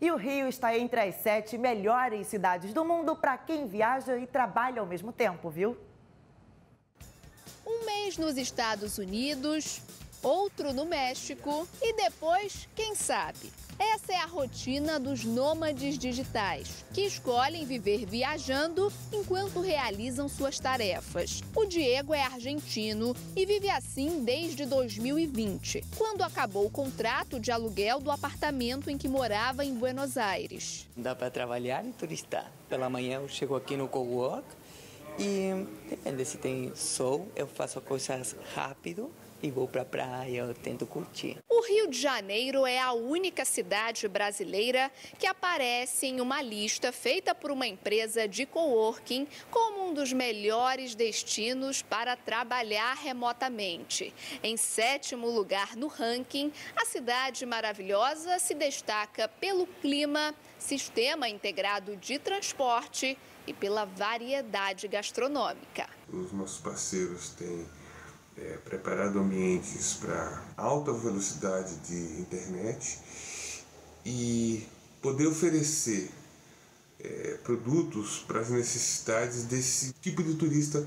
E o Rio está entre as sete melhores cidades do mundo para quem viaja e trabalha ao mesmo tempo, viu? Um mês nos Estados Unidos, outro no México e depois, quem sabe? Essa é a rotina dos nômades digitais, que escolhem viver viajando enquanto realizam suas tarefas. O Diego é argentino e vive assim desde 2020, quando acabou o contrato de aluguel do apartamento em que morava em Buenos Aires. Dá para trabalhar e turistar. Pela manhã eu chego aqui no cowork e depende se tem sol, eu faço coisas rápido e vou para a praia, eu tento curtir. O Rio de Janeiro é a única cidade brasileira que aparece em uma lista feita por uma empresa de coworking como um dos melhores destinos para trabalhar remotamente. Em sétimo lugar no ranking, a cidade maravilhosa se destaca pelo clima, sistema integrado de transporte e pela variedade gastronômica. Os nossos parceiros têm é, preparado ambientes para alta velocidade de internet e poder oferecer é, produtos para as necessidades desse tipo de turista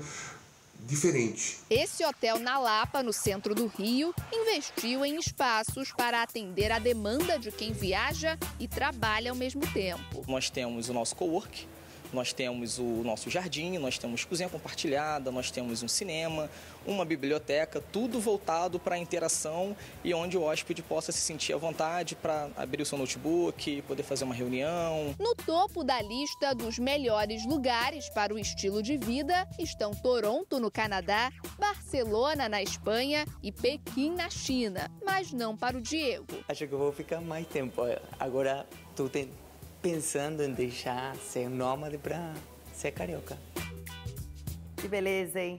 diferente. Esse hotel na Lapa, no centro do Rio, investiu em espaços para atender a demanda de quem viaja e trabalha ao mesmo tempo. Nós temos o nosso cowork, nós temos o nosso jardim, nós temos cozinha compartilhada, nós temos um cinema, uma biblioteca, tudo voltado para a interação e onde o hóspede possa se sentir à vontade para abrir o seu notebook, poder fazer uma reunião. No topo da lista dos melhores lugares para o estilo de vida estão Toronto, no Canadá, Barcelona, na Espanha e Pequim, na China, mas não para o Diego. Acho que eu vou ficar mais tempo. Agora tu tem pensando em deixar ser nômade para ser carioca. Que beleza, hein?